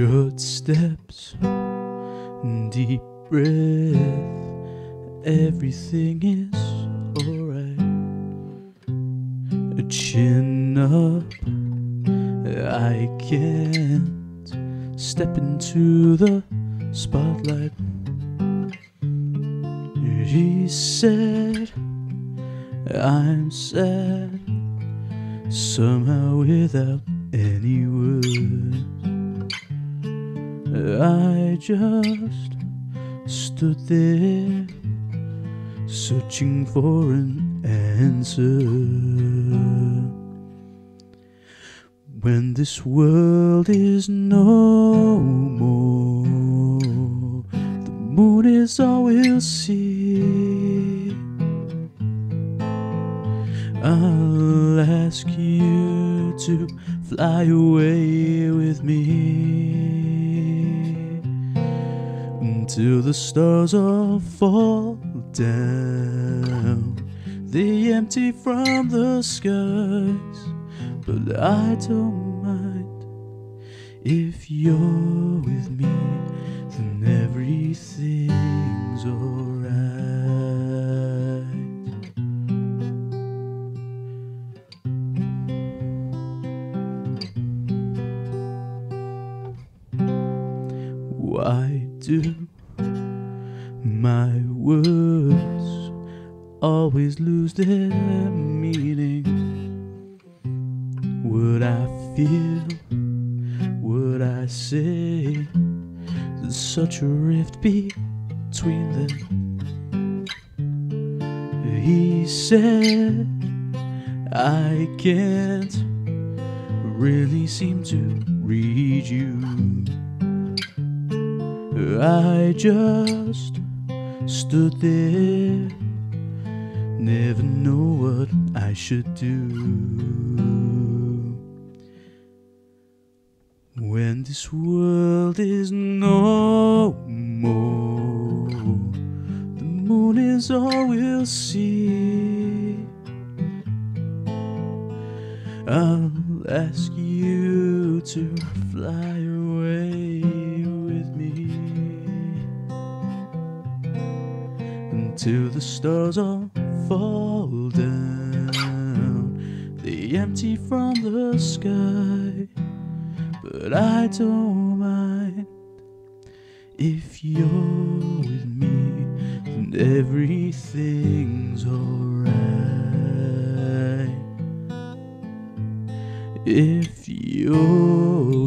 Short steps, deep breath, everything is alright. A chin up, I can't step into the spotlight. He said, I'm sad, somehow without any words. I just stood there, searching for an answer. When this world is no more, the moon is all we'll see. I'll ask you to fly away with me until the stars all fall down. They empty from the skies, but I don't mind if you're with me, then everything's alright. Why do my words always lose their meaning? What I feel, what I say, there's such a rift between them. He said, I can't really seem to read you. I just stood there, never know what I should do. When this world is no more, the moon is all we'll see. I'll ask you to fly away until the stars all fall down. They empty from the sky, but I don't mind if you're with me, and everything's alright. If you're